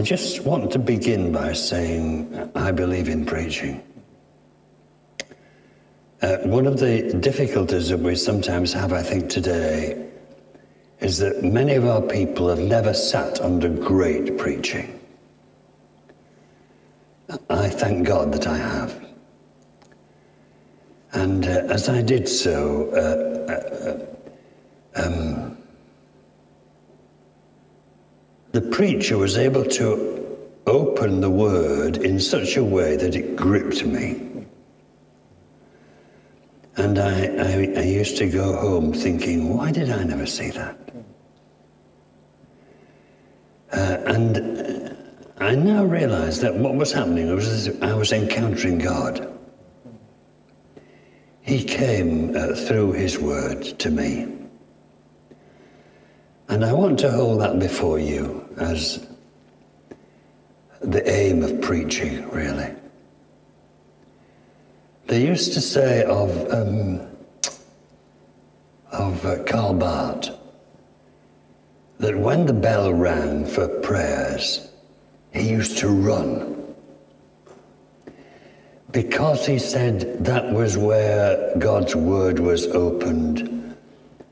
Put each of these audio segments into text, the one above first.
I just want to begin by saying I believe in preaching. Uh, one of the difficulties that we sometimes have, I think, today is that many of our people have never sat under great preaching. I thank God that I have. And uh, as I did so, uh, uh, uh um, the preacher was able to open the word in such a way that it gripped me. And I, I, I used to go home thinking, why did I never see that? Uh, and I now realize that what was happening was I was encountering God. He came uh, through His Word to me. And I want to hold that before you as the aim of preaching, really. They used to say of, um, of uh, Karl Barth that when the bell rang for prayers, he used to run. Because he said that was where God's word was opened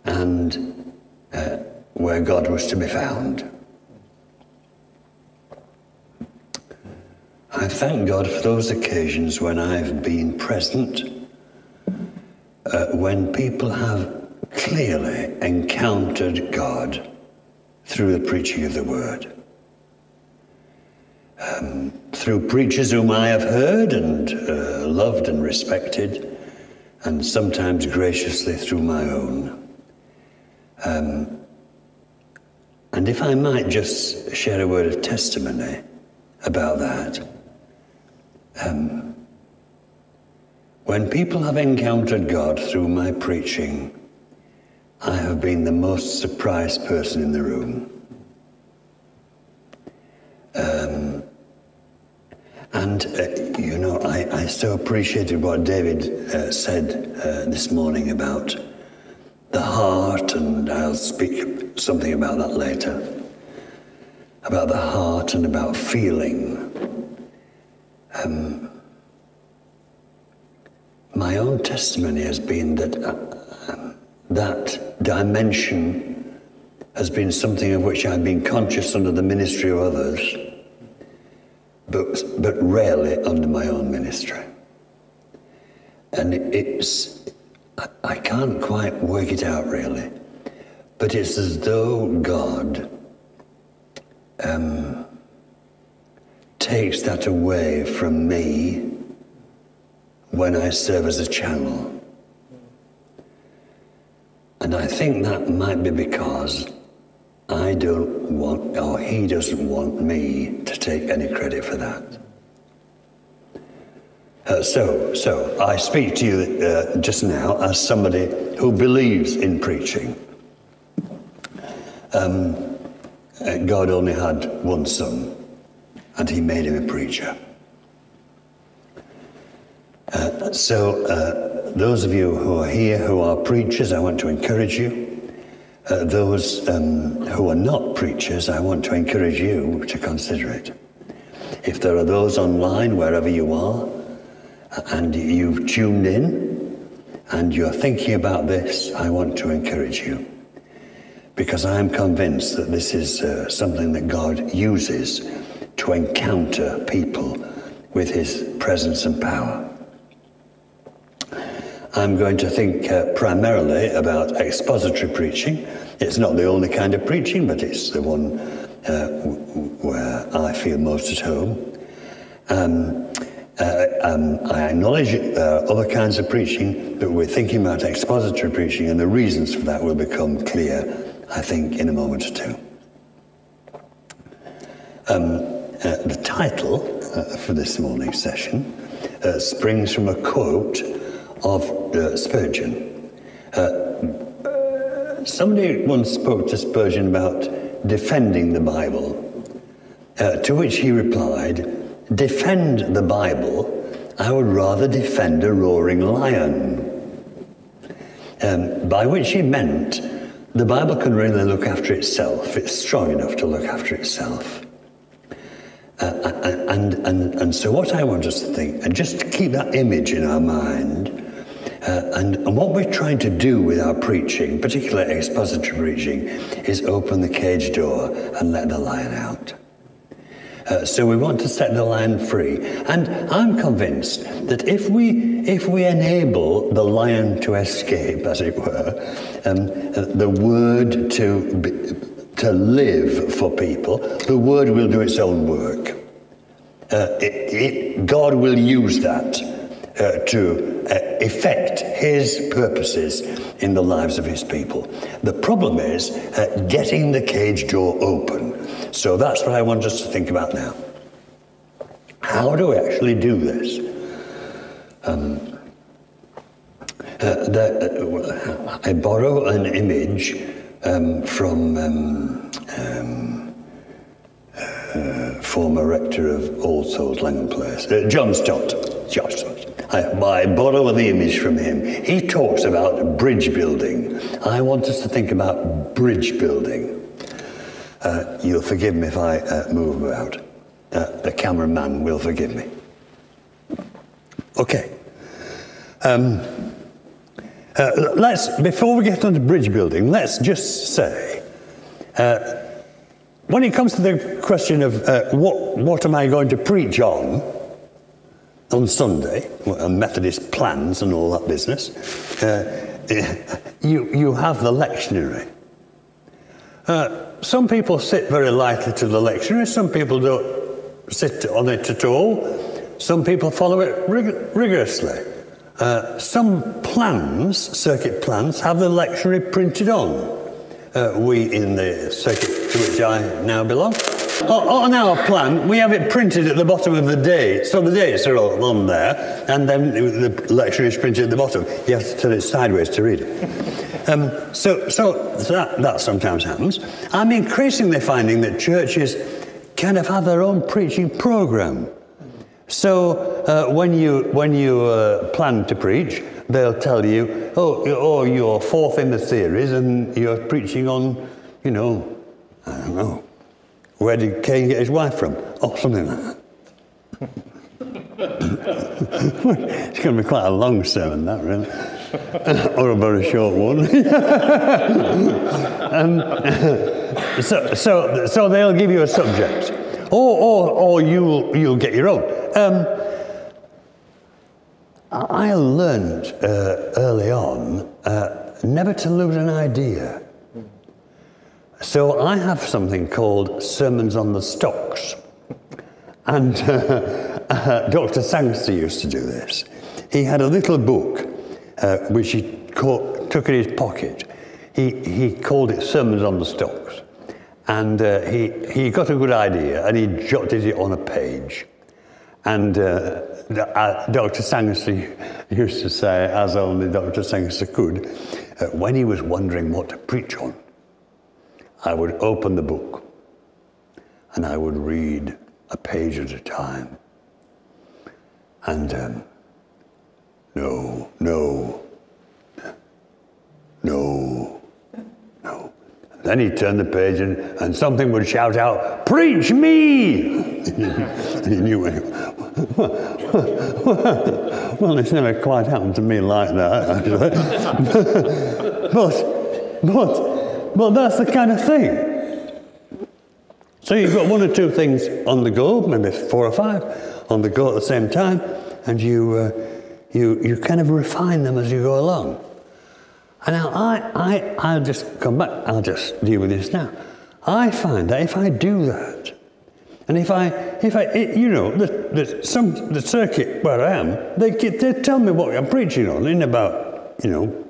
and uh, where God was to be found. I thank God for those occasions when I've been present, uh, when people have clearly encountered God through the preaching of the word um, through preachers whom I have heard and uh, loved and respected, and sometimes graciously through my own. Um, and if I might just share a word of testimony about that. Um, when people have encountered God through my preaching, I have been the most surprised person in the room. Um, and, uh, you know, I, I, so appreciated what David uh, said uh, this morning about the heart, and I'll speak something about that later. About the heart and about feeling. Um, my own testimony has been that uh, um, that dimension has been something of which I've been conscious under the ministry of others but, but rarely under my own ministry. And it's, I can't quite work it out really, but it's as though God um, takes that away from me when I serve as a channel. And I think that might be because I don't want, or he doesn't want me to take any credit for that. Uh, so, so I speak to you uh, just now as somebody who believes in preaching. Um, uh, God only had one son, and he made him a preacher. Uh, so, uh, those of you who are here who are preachers, I want to encourage you uh, those um, who are not preachers, I want to encourage you to consider it. If there are those online, wherever you are, and you've tuned in and you're thinking about this, I want to encourage you. Because I am convinced that this is uh, something that God uses to encounter people with his presence and power. I'm going to think uh, primarily about expository preaching. It's not the only kind of preaching, but it's the one uh, where I feel most at home. Um, uh, um, I acknowledge are other kinds of preaching, but we're thinking about expository preaching, and the reasons for that will become clear, I think, in a moment or two. Um, uh, the title uh, for this morning's session uh, springs from a quote of uh, Spurgeon. Uh, somebody once spoke to Spurgeon about defending the Bible, uh, to which he replied, Defend the Bible, I would rather defend a roaring lion. Um, by which he meant the Bible can really look after itself. It's strong enough to look after itself. Uh, and, and, and so what I want us to think, and just to keep that image in our mind, uh, and, and what we're trying to do with our preaching, particularly expository preaching, is open the cage door and let the lion out. Uh, so we want to set the lion free. And I'm convinced that if we, if we enable the lion to escape, as it were, um, uh, the word to, be, to live for people, the word will do its own work. Uh, it, it, God will use that uh, to uh, effect his purposes in the lives of his people. The problem is uh, getting the cage door open. So that's what I want us to think about now. How do we actually do this? Um, uh, the, uh, I borrow an image um, from um, um uh, former rector of All Souls Langham Place, uh, John Stott. John Stott. I, I borrow the image from him. He talks about bridge building. I want us to think about bridge building. Uh, you'll forgive me if I uh, move about. Uh, the cameraman will forgive me. Okay. Um, uh, let's, before we get on to bridge building, let's just say, uh, when it comes to the question of uh, what, what am I going to preach on, on Sunday, Methodist plans and all that business, you, you have the lectionary. Uh, some people sit very lightly to the lectionary, some people don't sit on it at all, some people follow it rig- rigorously. Uh, some plans, circuit plans, have the lectionary printed on. Uh, we in the circuit to which I now belong. On our plan, we have it printed at the bottom of the date, so the dates are all on there, and then the lectionary is printed at the bottom. You have to turn it sideways to read it. Um, so so that, that sometimes happens. I'm increasingly finding that churches kind of have their own preaching program. So uh, when you, when you uh, plan to preach, they'll tell you, oh, oh, you're fourth in the series and you're preaching on, you know, I don't know, where did Cain get his wife from? Or something like that. it's going to be quite a long sermon, that really. or about a very short one. um, so, so, so they'll give you a subject, or, or, or you'll, you'll get your own. Um, I learned uh, early on uh, never to lose an idea. So I have something called Sermons on the Stocks. And uh, Dr. Sangster used to do this. He had a little book uh, which he caught, took in his pocket. He, he called it Sermons on the Stocks. And uh, he, he got a good idea and he jotted it on a page. And uh, uh Dr. Sangster used to say, as only Dr. Sangster could, uh, when he was wondering what to preach on, I would open the book and I would read a page at a time. And um, no, no, no, no. Then he'd turn the page and, and something would shout out, Preach me! and he knew it. well, it's never quite happened to me like that, actually. but, but, but that's the kind of thing. So you've got one or two things on the go, maybe four or five on the go at the same time, and you, uh, you, you kind of refine them as you go along. And now I, I, I'll just come back, I'll just deal with this now. I find that if I do that, and if I, if I, it, you know, the, the, some, the circuit where I am, they, get, they tell me what I'm preaching on in about, you know,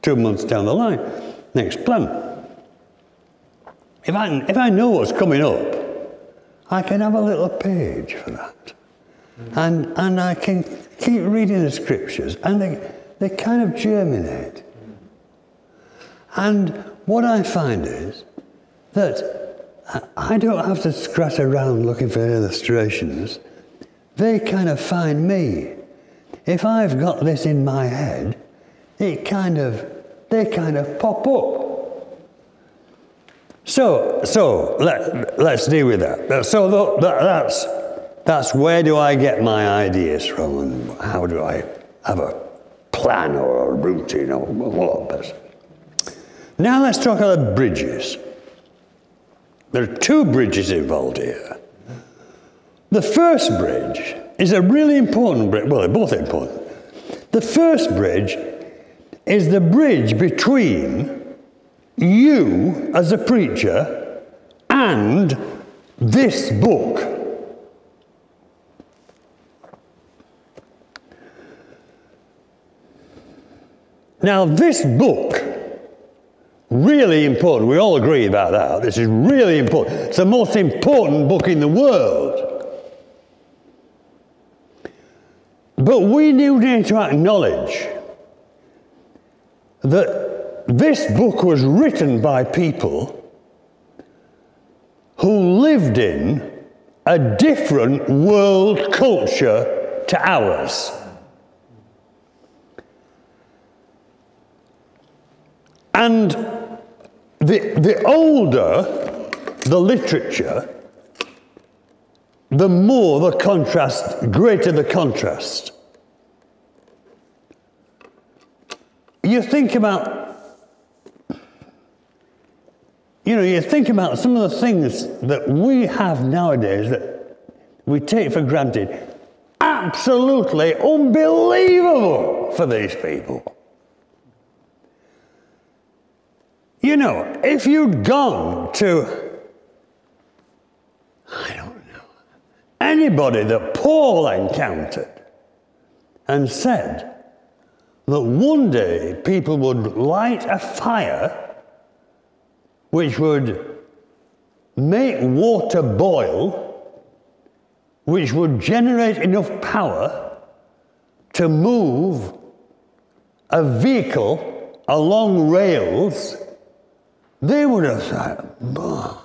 two months down the line, next plan. If I, if I know what's coming up, I can have a little page for that. And, and I can keep reading the scriptures, and they, they kind of germinate. And what I find is that I don't have to scratch around looking for illustrations. They kind of find me. If I've got this in my head, it kind of, they kind of pop up. So, so let, let's deal with that. So that, that's, that's where do I get my ideas from and how do I have a plan or a routine or what? Now let's talk about bridges. There are two bridges involved here. The first bridge is a really important bridge. Well, they're both important. The first bridge is the bridge between you as a preacher and this book. Now, this book, really important. We all agree about that. This is really important. It's the most important book in the world. But we need to acknowledge that this book was written by people who lived in a different world culture to ours. And the, the older the literature, the more the contrast, greater the contrast. You think about, you know, you think about some of the things that we have nowadays that we take for granted. Absolutely unbelievable for these people. You know, if you'd gone to, I don't know, anybody that Paul encountered and said that one day people would light a fire which would make water boil, which would generate enough power to move a vehicle along rails, they would have said, bah.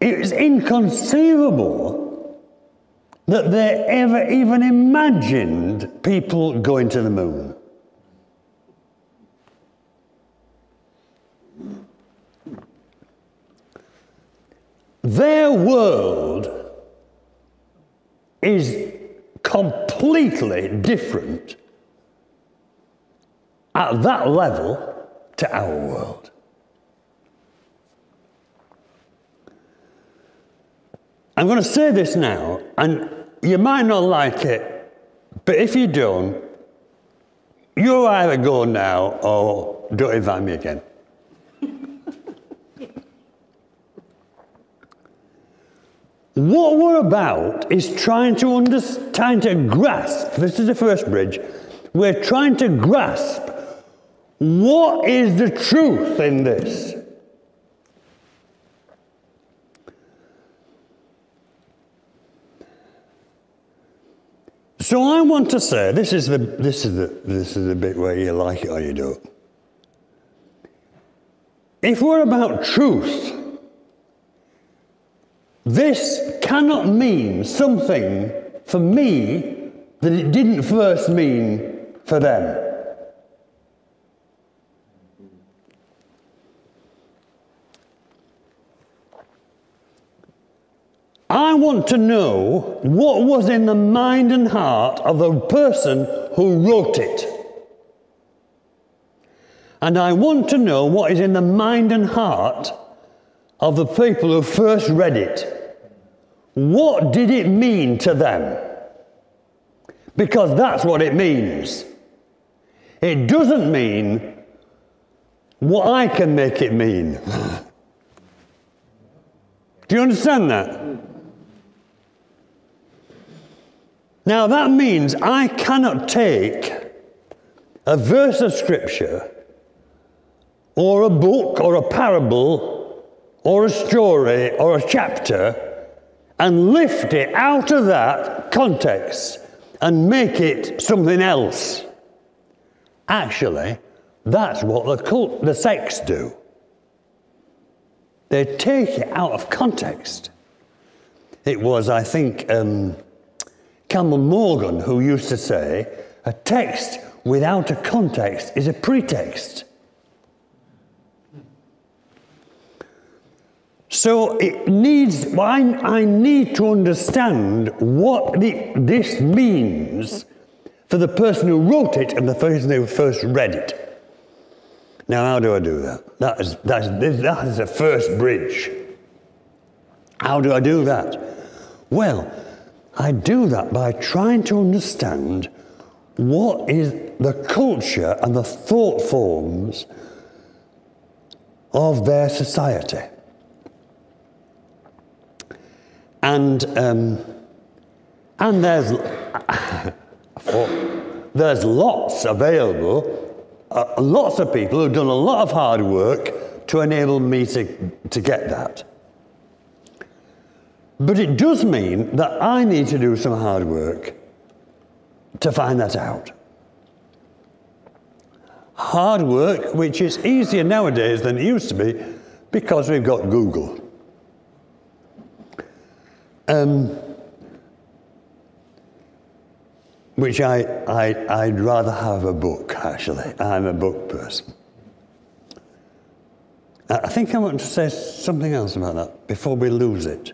It was inconceivable that they ever even imagined people going to the moon. Their world is completely different at that level to our world. I'm going to say this now, and you might not like it, but if you don't, you either go now or don't invite me again. What we're about is trying to understand, to grasp, this is the first bridge, we're trying to grasp what is the truth in this. So I want to say this is the this is the this is the bit where you like it or you don't. If we're about truth, this cannot mean something for me that it didn't first mean for them. I want to know what was in the mind and heart of the person who wrote it. And I want to know what is in the mind and heart of the people who first read it. What did it mean to them? Because that's what it means. It doesn't mean what I can make it mean. Do you understand that? Now that means I cannot take a verse of scripture or a book or a parable or a story or a chapter and lift it out of that context and make it something else. Actually, that's what the cult, the sects do. They take it out of context. It was, I think, um, Campbell Morgan who used to say, a text without a context is a pretext. So it needs, I, I need to understand what the, this means for the person who wrote it and the person who first read it. Now, how do I do that? That is, that is, that is the first bridge. How do I do that? Well, I do that by trying to understand what is the culture and the thought forms of their society. And, um, and there's, there's lots available, uh, lots of people who've done a lot of hard work to enable me to, to get that. But it does mean that I need to do some hard work to find that out. Hard work, which is easier nowadays than it used to be because we've got Google. Um, which I, I, I'd rather have a book, actually. I'm a book person. I think I want to say something else about that before we lose it,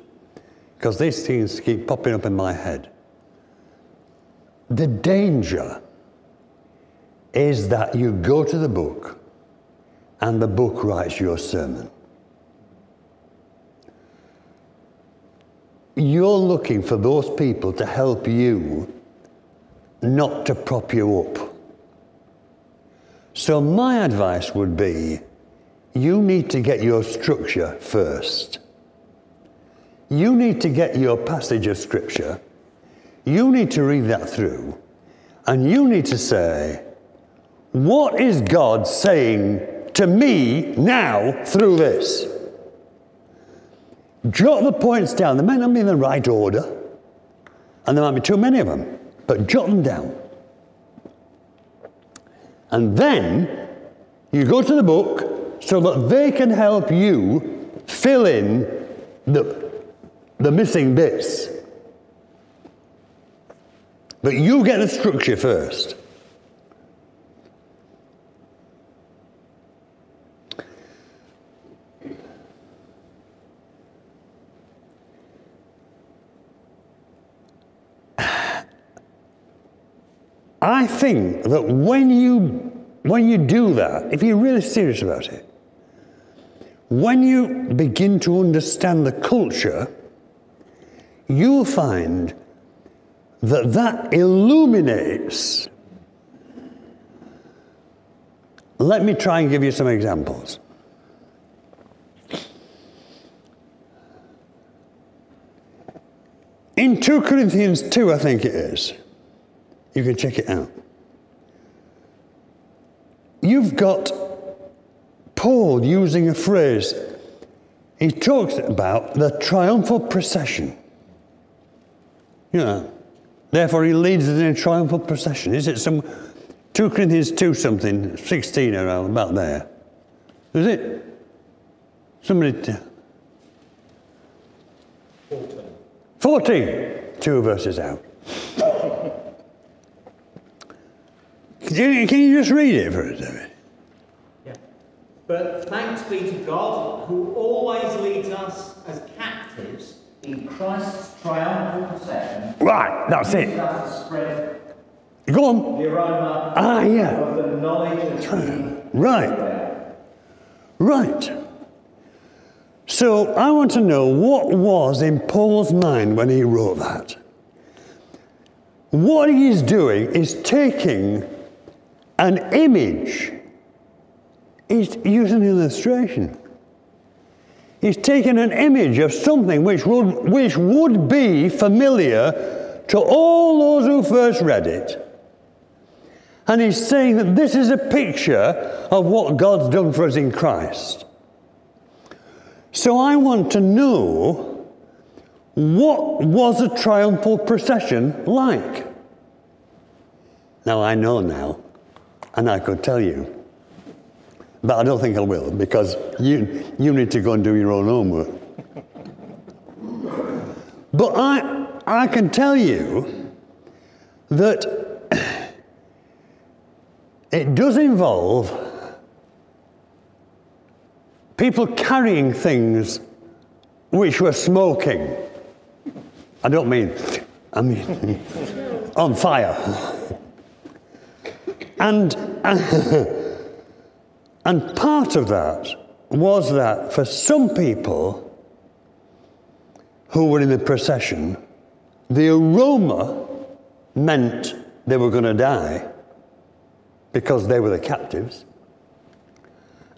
because these things keep popping up in my head. The danger is that you go to the book and the book writes your sermon. You're looking for those people to help you, not to prop you up. So, my advice would be you need to get your structure first. You need to get your passage of scripture. You need to read that through. And you need to say, what is God saying to me now through this? Jot the points down. They might not be in the right order, and there might be too many of them, but jot them down. And then you go to the book so that they can help you fill in the, the missing bits. But you get the structure first. I think that when you, when you do that, if you're really serious about it, when you begin to understand the culture, you'll find that that illuminates. Let me try and give you some examples. In 2 Corinthians 2, I think it is, you can check it out. You've got Paul using a phrase. He talks about the triumphal procession. You know, therefore he leads us in a triumphal procession. Is it some 2 Corinthians 2 something, 16 around about there? Is it? Somebody. T- 14. 14. Two verses out. Can you, just read it for us, David? Yeah. But thanks be to God who always leads us as captives in Christ's triumphal procession. Right, that's it. spread Go on. the aroma Ah, yeah. of the knowledge of. Right. Right. So I want to know what was in Paul's mind when he wrote that. What he is doing is taking an image. He's using an illustration. He's taken an image of something which would, which would be familiar to all those who first read it. And he's saying that this is a picture of what God's done for us in Christ. So I want to know what was a triumphal procession like? Now I know now and I could tell you. But I don't think I will because you, you need to go and do your own homework. But I, I can tell you that it does involve people carrying things which were smoking. I don't mean, I mean, on fire. And, and part of that was that for some people who were in the procession, the aroma meant they were going to die because they were the captives.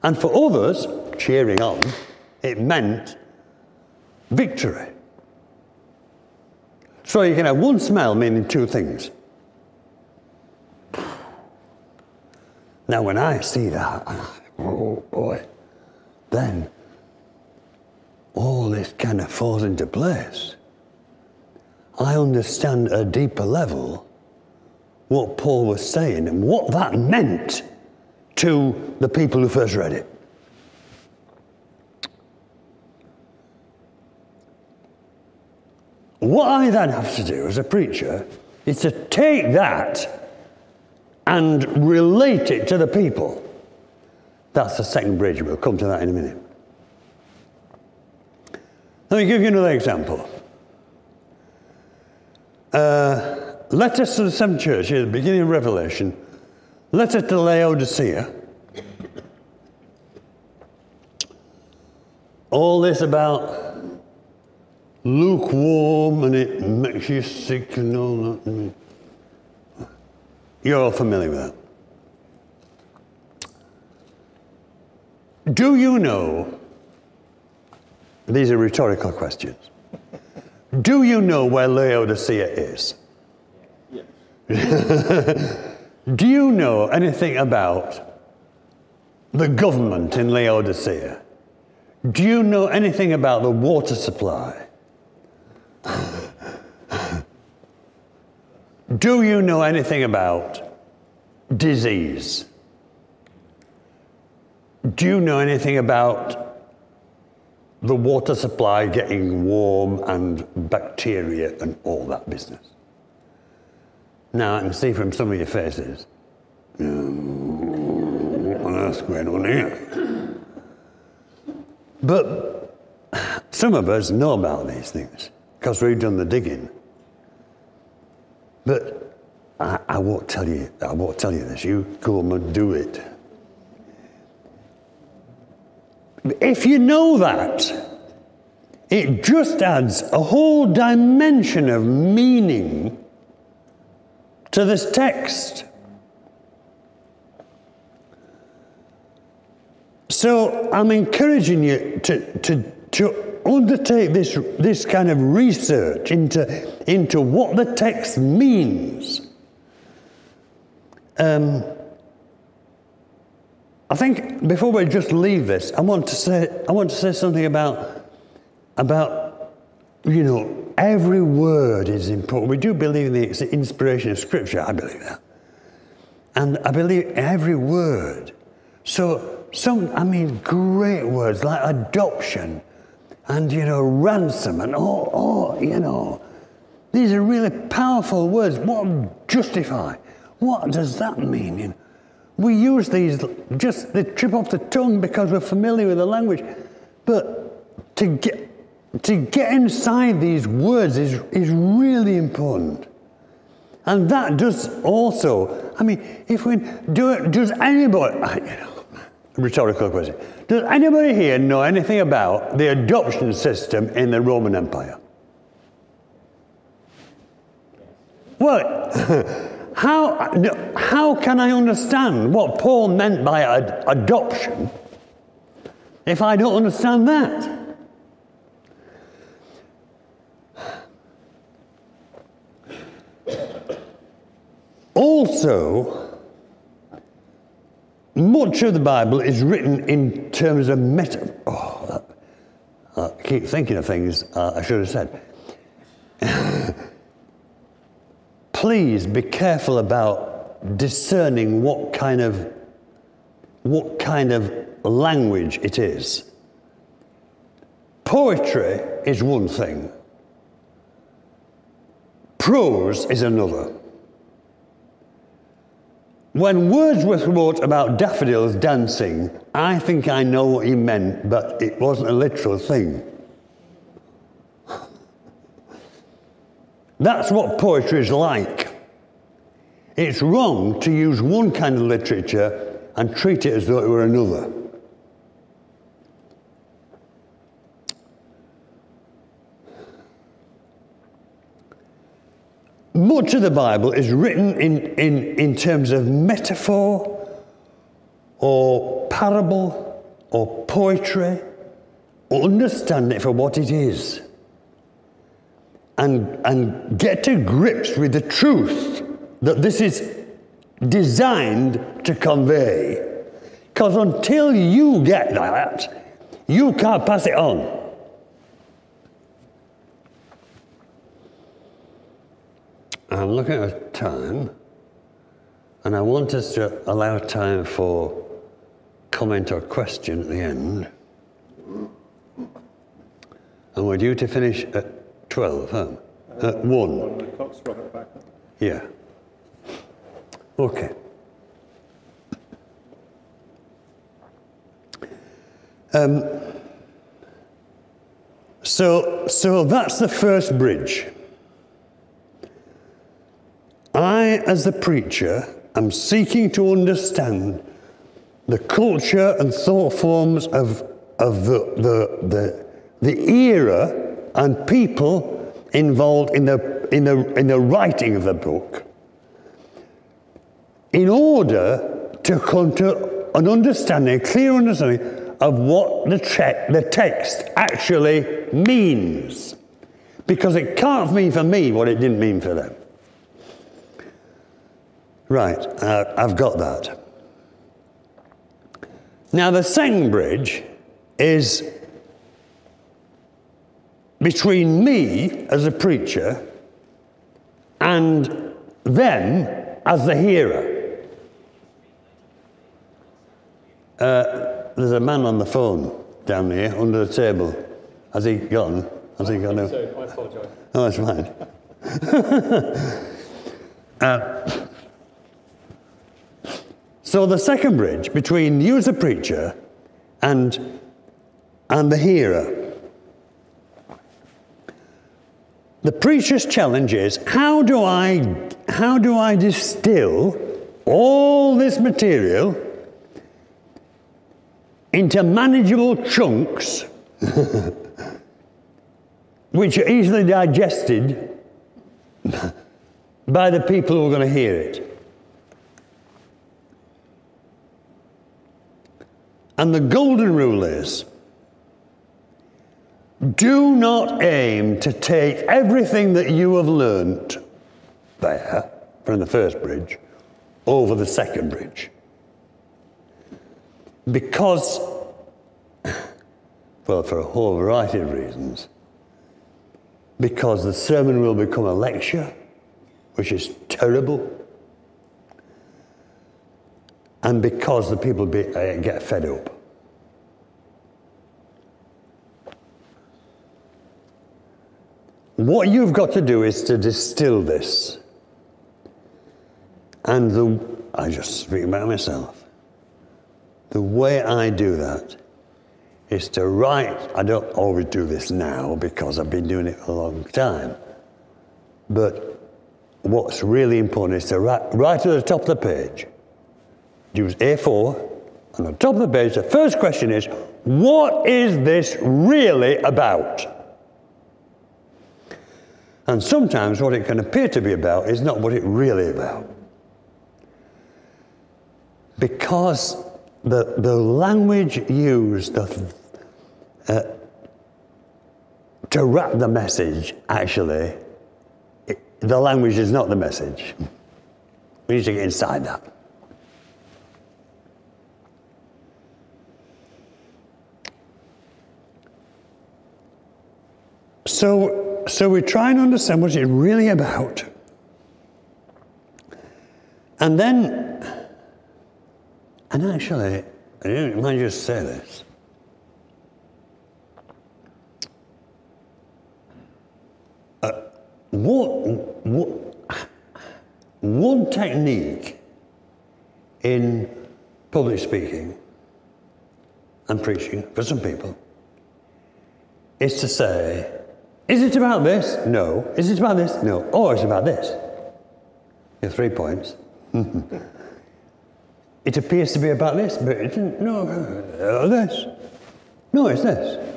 And for others, cheering on, it meant victory. So you can have one smell meaning two things. Now, when I see that, oh boy, then all this kind of falls into place. I understand at a deeper level what Paul was saying and what that meant to the people who first read it. What I then have to do as a preacher is to take that and relate it to the people. That's the second bridge. We'll come to that in a minute. Let me give you another example. Uh, letter to the seventh church, at the beginning of Revelation, letter to Laodicea. All this about lukewarm and it makes you sick and all that. You're all familiar with that. Do you know these are rhetorical questions. Do you know where Laodicea is? Yes. Do you know anything about the government in Laodicea? Do you know anything about the water supply? Do you know anything about disease? Do you know anything about the water supply getting warm and bacteria and all that business. Now I can see from some of your faces, um, what on earth's going on here? But some of us know about these things because we've done the digging. But I, I, won't tell you. I won't tell you this. You go and do it. If you know that, it just adds a whole dimension of meaning to this text. So I'm encouraging you to, to, to undertake this, this kind of research into, into what the text means. Um, I think before we just leave this, I want to say, I want to say something about, about, you know, every word is important. We do believe in the inspiration of Scripture, I believe that. And I believe every word. So, some, I mean, great words like adoption and, you know, ransom and oh, oh, you know, these are really powerful words. What justify? What does that mean? You know? We use these just they trip off the tongue because we're familiar with the language. But to get to get inside these words is, is really important. And that does also, I mean, if we do it, does anybody, you know, rhetorical question, does anybody here know anything about the adoption system in the Roman Empire? Well, How, how can I understand what Paul meant by ad- adoption if I don't understand that? Also, much of the Bible is written in terms of meta. Oh, I keep thinking of things uh, I should have said. please be careful about discerning what kind of what kind of language it is. Poetry is one thing, prose is another. When Wordsworth wrote about daffodils dancing, I think I know what he meant, but it wasn't a literal thing. That's what poetry is like. It's wrong to use one kind of literature and treat it as though it were another. Much of the Bible is written in, in, in terms of metaphor or parable or poetry understand it for what it is and, and get to grips with the truth that this is designed to convey. Because until you get that, you can't pass it on. I'm looking at time, and I want us to allow time for comment or question at the end. And we're due to finish at 12, huh? At 1. The clock's right back. Yeah. Okay. Um, so, so that's the first bridge. I, as the preacher, am seeking to understand the culture and thought forms of, of the, the, the, the era and people involved in the, in, the, in the writing of the book in order to come to an understanding, a clear understanding of what the, the text actually means. Because it can't mean for me what it didn't mean for them. Right, uh, I've got that. Now, the second bridge is between me as a preacher and them as the hearer. Uh, there's a man on the phone down here under the table. Has he gone? Has he gone? So I apologise. Oh, that's fine. uh, so the second bridge between you as a preacher and, and the hearer. The preacher's challenge is how do I how do I distill all this material into manageable chunks which are easily digested by the people who are going to hear it. And the golden rule is do not aim to take everything that you have learnt there from the first bridge over the second bridge. Because, well, for a whole variety of reasons, because the sermon will become a lecture, which is terrible, and because the people be, uh, get fed up. What you've got to do is to distill this. And the, I just speak about myself. The way I do that is to write, I don't always do this now because I've been doing it a long time. But what's really important is to write right at the top of the page, use A4, and on top of the page, the first question is, what is this really about? And sometimes what it can appear to be about is not what it really about. Because the, the language used the, uh, to wrap the message, actually, it, the language is not the message. We need to get inside that. So, so we try and understand what it's really about. And then, and actually, I didn't mind just say this. Uh, what, one technique in public speaking and preaching for some people is to say, is it about this? No. Is it about this? No. Oh, it's about this. Your three points. it appears to be about this, but it isn't. No, uh, this. No, it's this.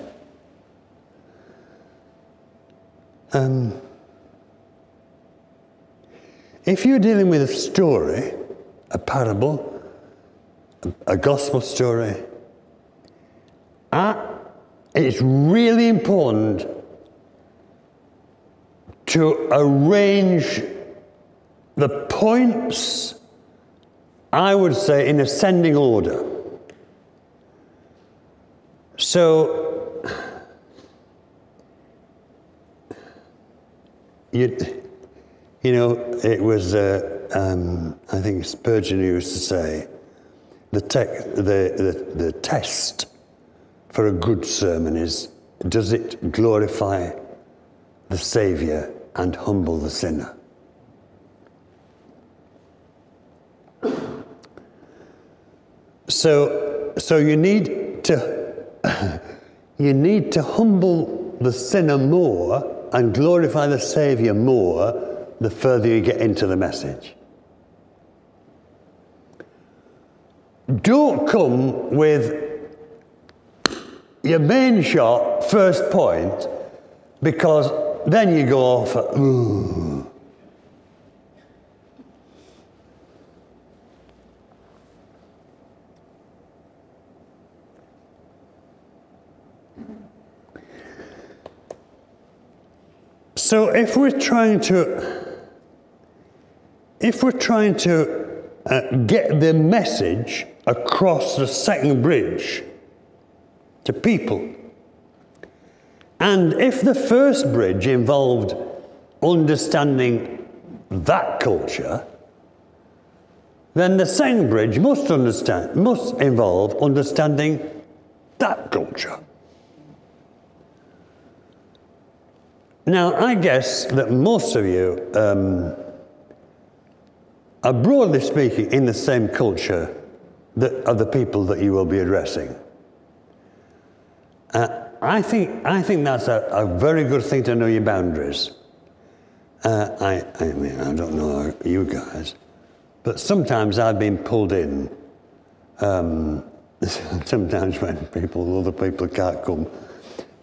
Um, if you're dealing with a story, a parable, a, a gospel story, uh, it's really important to arrange the points, I would say, in ascending order. So, you, you know, it was, uh, um, I think Spurgeon used to say, the, te- the, the, the test for a good sermon is does it glorify the Saviour and humble the sinner? So, so you need to you need to humble the sinner more and glorify the Saviour more the further you get into the message. Don't come with your main shot, first point, because then you go off. Ooh. So if we're trying to, if we're trying to uh, get the message across the second bridge to people, and if the first bridge involved understanding that culture, then the second bridge must understand must involve understanding that culture. Now, I guess that most of you um, are broadly speaking in the same culture that of the people that you will be addressing. Uh, I, think, I think that's a, a, very good thing to know your boundaries. Uh, I, I mean, I don't know you guys, but sometimes I've been pulled in. Um, sometimes when people, other people can't come.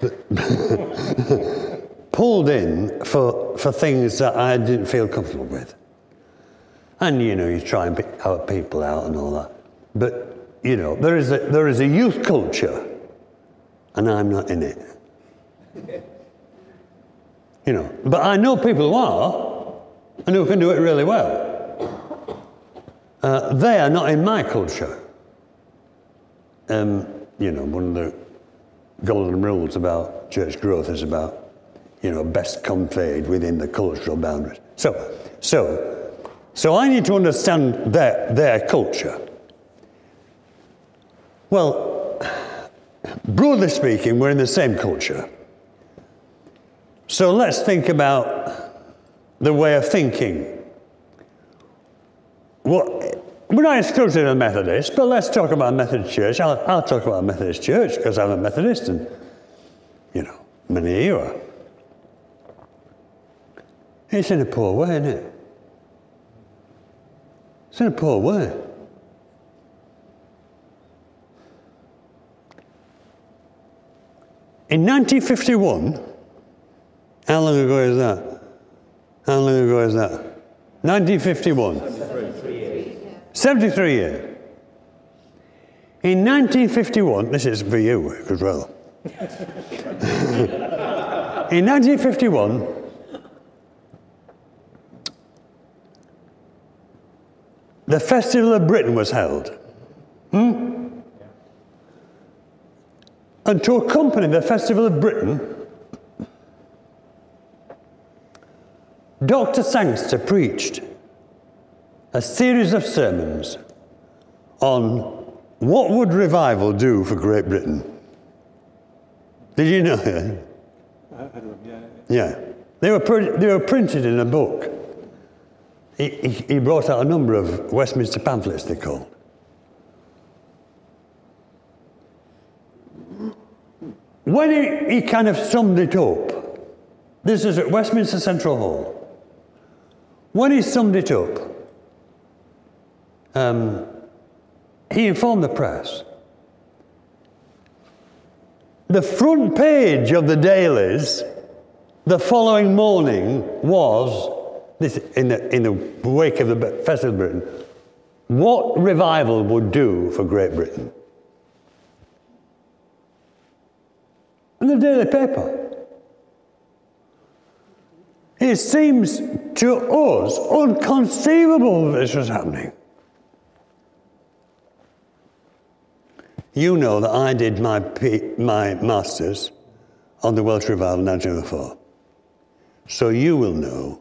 Pulled in for, for things that I didn't feel comfortable with. And, you know, you try and our people out and all that. But, you know, there is a, there is a youth culture, and I'm not in it. You know, but I know people who are, and who can do it really well. Uh, they are not in my culture. Um, you know, one of the golden rules about church growth is about you know, best conveyed within the cultural boundaries. So, so, so I need to understand their, their culture. Well, broadly speaking, we're in the same culture. So let's think about the way of thinking. Well, we're not exclusive of Methodists, but let's talk about Methodist Church. I'll, I'll talk about Methodist Church because I'm a Methodist and, you know, many of you are. It's in a poor way, isn't it? It's in a poor way. In 1951, how long ago is that? How long ago is that? 1951. 73 years. 73 years. In 1951, this is for you as well. in 1951, the Festival of Britain was held. Hmm? And to accompany the Festival of Britain, Dr. Sangster preached a series of sermons on what would revival do for Great Britain. Did you know that? Yeah. Yeah. They were, they were printed in a book. He, he, he brought out a number of Westminster pamphlets, they called. When he, he kind of summed it up, this is at Westminster Central Hall. When he summed it up, um, he informed the press. The front page of the dailies the following morning was, this in the, in the wake of the Festival of Britain, what revival would do for Great Britain. In the daily paper. It seems to us unconceivable that this was happening. You know that I did my, my master's on the Welsh Revival in 1904. So you will know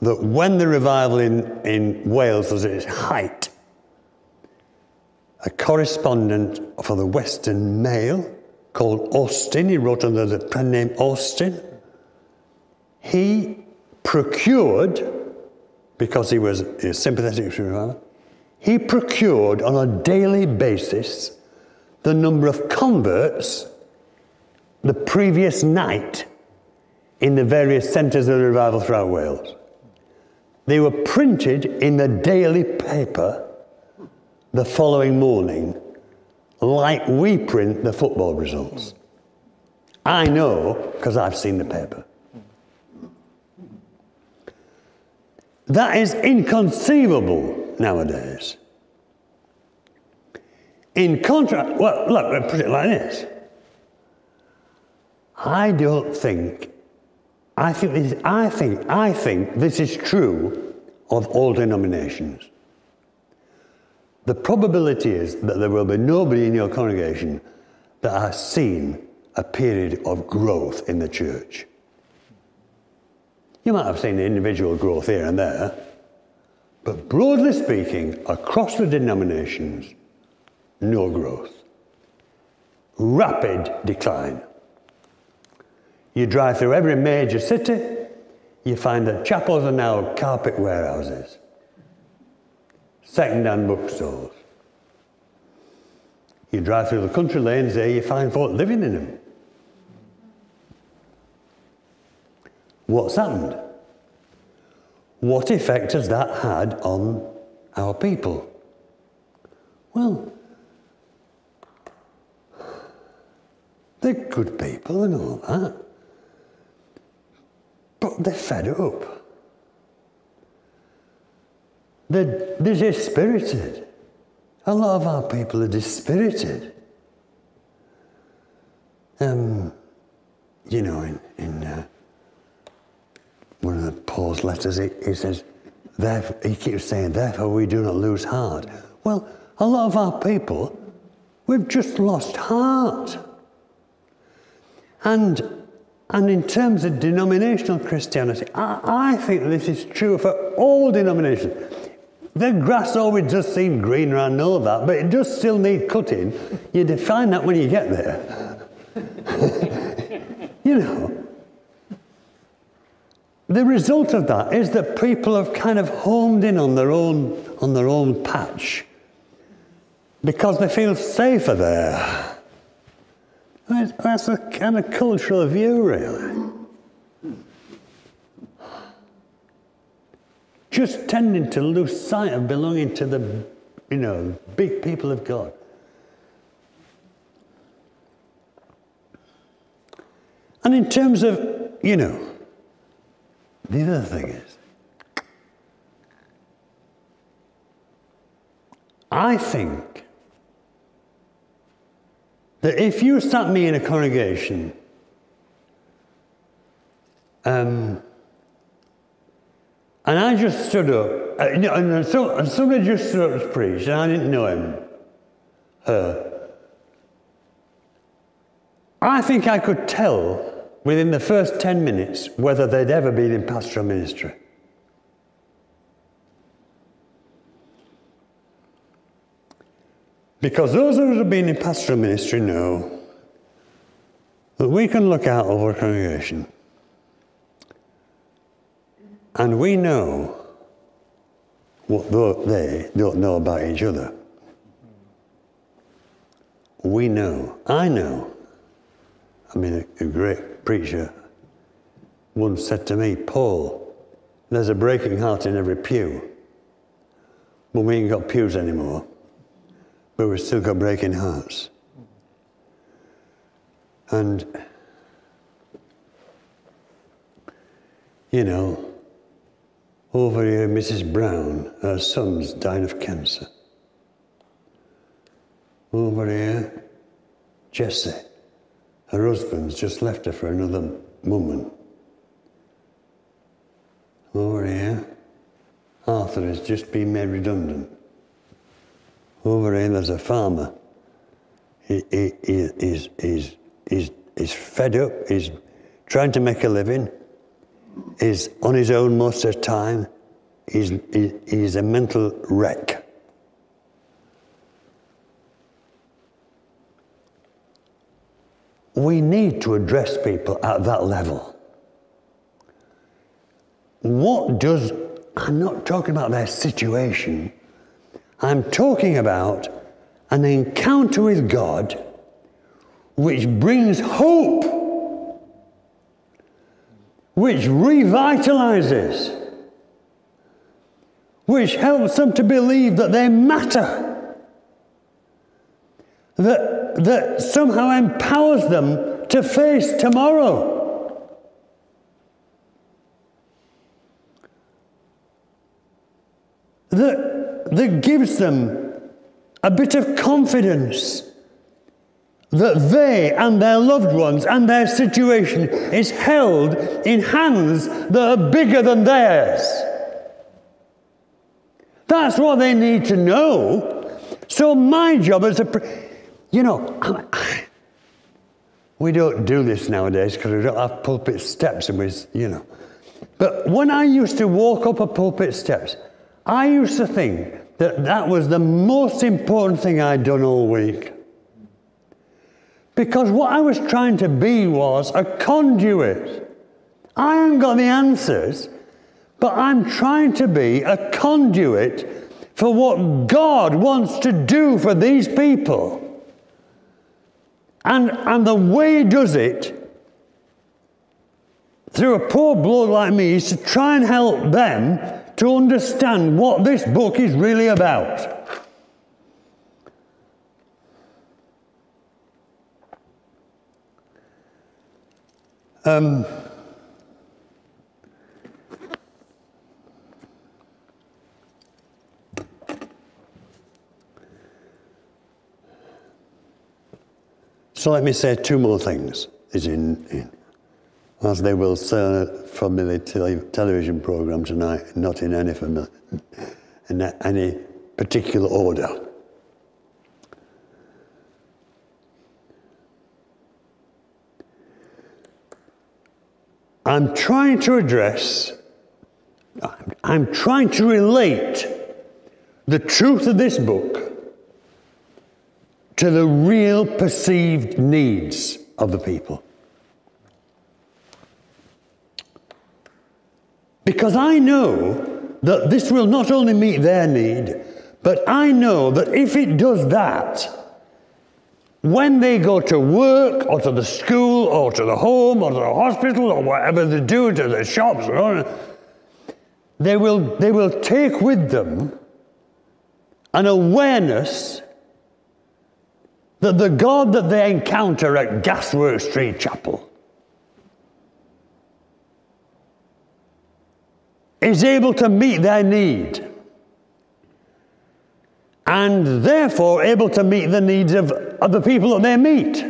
that when the revival in, in Wales was at its height, a correspondent for the Western Mail called Awstin, he wrote under the pen name Awstin, he procured, because he was, he was sympathetic to revival, he procured on a daily basis the number of converts the previous night in the various centres of the revival throughout Wales. They were printed in the daily paper the following morning, like we print the football results. I know because I've seen the paper. That is inconceivable nowadays. In contrast, well, look, put it like this. I don't think, I think, this, I think, I think this is true of all denominations. The probability is that there will be nobody in your congregation that has seen a period of growth in the church. You might have seen individual growth here and there, but broadly speaking, across the denominations, no growth. Rapid decline. You drive through every major city, you find that chapels are now carpet warehouses, second-hand bookstores. You drive through the country lanes there, you find folk living in them. What's happened? What effect has that had on our people? Well, they're good people and all that, but they're fed up. They're, they're dispirited. A lot of our people are dispirited. Um, you know, in, in uh, one of the Paul's letters, he, he says, he keeps saying, therefore we do not lose heart. Well, a lot of our people, we've just lost heart. And, and in terms of denominational Christianity, I, I think this is true for all denominations. The grass always does seem greener, I know that, but it does still need cutting. You define that when you get there. you know, the result of that is that people have kind of homed in on their own, on their own patch because they feel safer there. That's a kind of cultural view, really. Just tending to lose sight of belonging to the, you know, big people of God. And in terms of, you know, the other thing is, I think that if you sat me in a congregation um, and I just stood up, uh, and, and somebody just stood up to preach, and I didn't know him, her, I think I could tell within the first 10 minutes whether they'd ever been in pastoral ministry. Because those who have been in pastoral ministry know that we can look out over a congregation and we know what they don't know about each other. We know, I know. I mean, a, a great preacher once said to me, Paul, there's a breaking heart in every pew. But we ain't got pews anymore, but we've still got breaking hearts. And, you know, over here, Mrs. Brown, her son's dying of cancer. Over here, Jessie, her husband's just left her for another woman. Over here, Arthur has just been made redundant. Over here, there's a farmer. He, he, he, he's, he's, he's, he's fed up, he's trying to make a living, he's on his own most of the time, he's, he, he's a mental wreck. We need to address people at that level. What does I'm not talking about their situation. I'm talking about an encounter with God which brings hope, which revitalizes, which helps them to believe that they matter, that, that somehow empowers them to face tomorrow. that, that gives them a bit of confidence that they and their loved ones and their situation is held in hands that are bigger than theirs. That's what they need to know. So, my job as a, you know, we don't do this nowadays because we don't have pulpit steps and we, you know. But when I used to walk up a pulpit steps, I used to think that that was the most important thing I'd done all week. Because what I was trying to be was a conduit. I haven't got the answers, but I'm trying to be a conduit for what God wants to do for these people. And, and the way He does it through a poor bloke like me is to try and help them to understand what this book is really about. Um, so let me say two more things. Is in, in as they will say from the tele- television program tonight, not in any, in any particular order. I'm trying to address, I'm trying to relate the truth of this book to the real perceived needs of the people. Because I know that this will not only meet their need, but I know that if it does that, when they go to work or to the school or to the home or to the hospital or whatever they do to the shops, they will, they will take with them an awareness that the God that they encounter at Gaswork Street Chapel is able to meet their need and therefore able to meet the needs of, the people that they meet.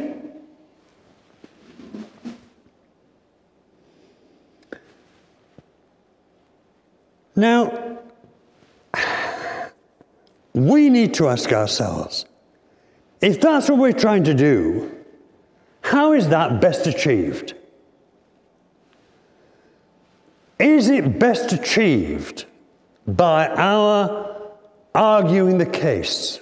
Now, we need to ask ourselves if that's what we're trying to do, how is that best achieved? Is it best achieved by our arguing the case?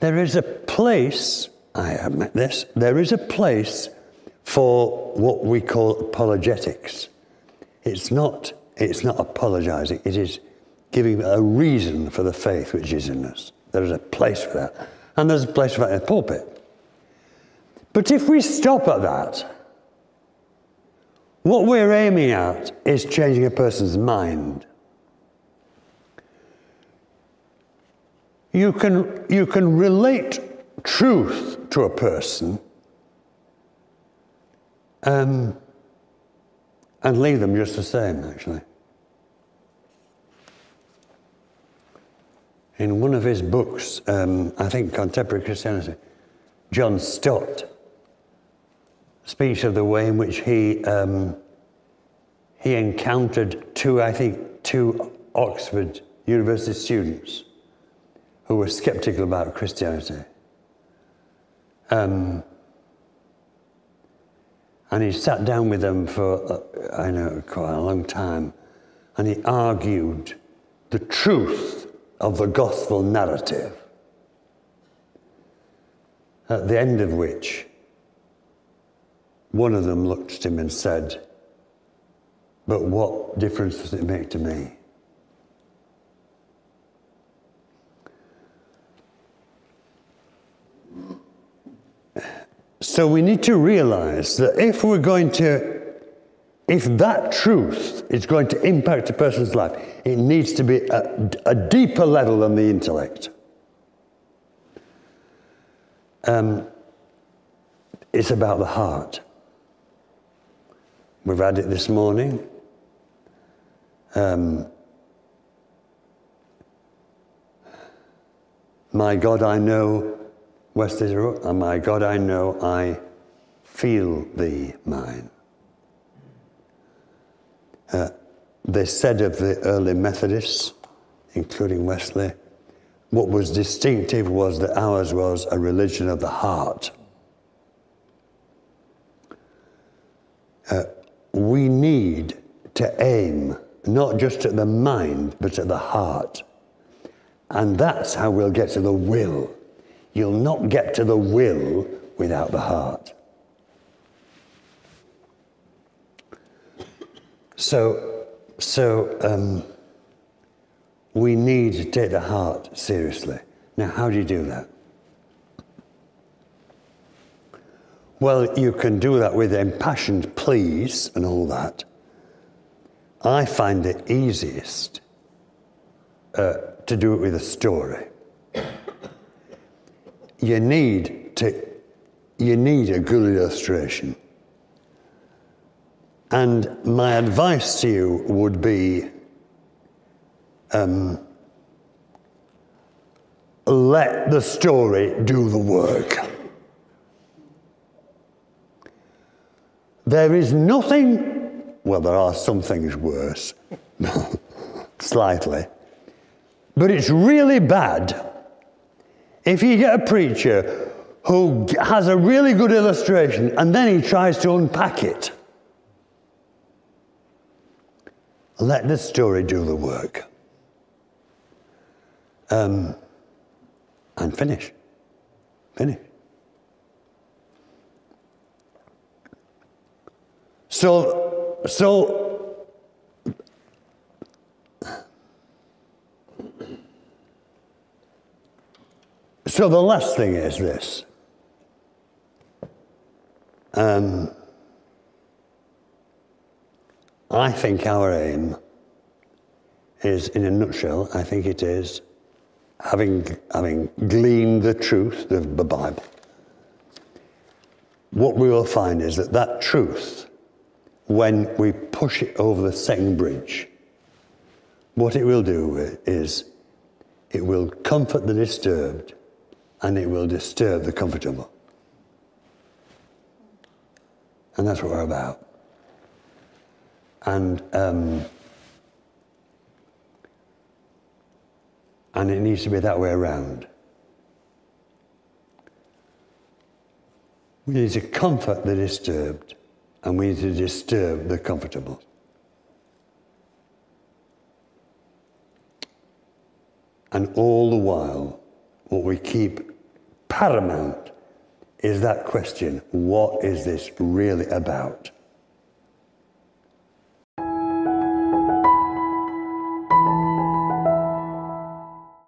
There is a place, I admit this, there is a place for what we call apologetics. It's not, it's not apologizing, it is giving a reason for the faith which is in us. There is a place for that. And there's a place for that in the pulpit. But if we stop at that, what we're aiming at is changing a person's mind. You can, you can relate truth to a person um, and leave them just the same, actually. In one of his books, um, I think Contemporary Christianity, John Stott speaks of the way in which he, um, he encountered two, I think, two Oxford University students who were skeptical about Christianity. Um, and he sat down with them for, uh, I know, quite a long time, and he argued the truth of the gospel narrative, at the end of which one of them looked at him and said, But what difference does it make to me? So we need to realize that if we're going to, if that truth is going to impact a person's life, it needs to be a, a deeper level than the intellect. Um, it's about the heart. We've had it this morning. Um, my God, I know West Israel, and my God, I know I feel thee mine. Uh, they said of the early Methodists, including Wesley, what was distinctive was that ours was a religion of the heart. Uh, we need to aim not just at the mind, but at the heart. And that's how we'll get to the will. You'll not get to the will without the heart. So, so um, we need to take the heart seriously. Now, how do you do that? Well, you can do that with impassioned pleas and all that. I find it easiest uh, to do it with a story. You need to, you need a good illustration. And my advice to you would be um, let the story do the work. There is nothing, well, there are some things worse, slightly, but it's really bad if you get a preacher who has a really good illustration and then he tries to unpack it. Let the story do the work. Um, and finish. Finish. So, so So the last thing is this. Um, I think our aim is, in a nutshell, I think it is having, having gleaned the truth of the Bible. What we will find is that that truth when we push it over the second bridge, what it will do is it will comfort the disturbed and it will disturb the comfortable. And that's what we're about. And, um, and it needs to be that way around. We need to comfort the disturbed and we need to disturb the comfortable. And all the while, what we keep paramount is that question what is this really about?